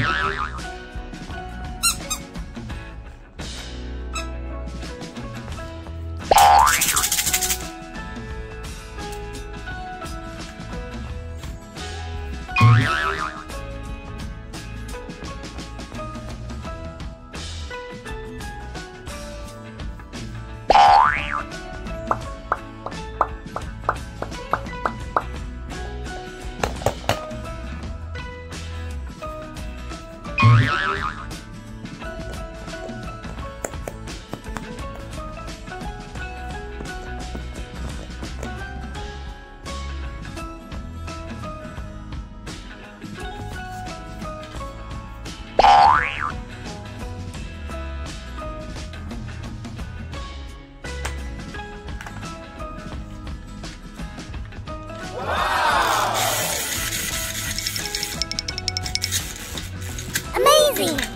Yeah. Bye. Amazing!